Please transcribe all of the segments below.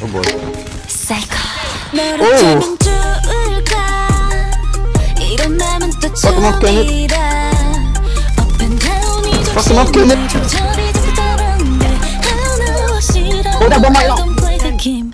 Oh boy. Psycho. Oh! Fuck him up, kill it. Fuck. Oh, that bomb right now. Thank you.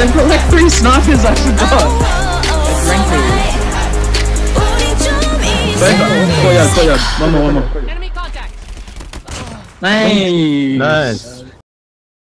then put like three snipers, I forgot. Like One more, one more. Enemy contact. Nice. Nice.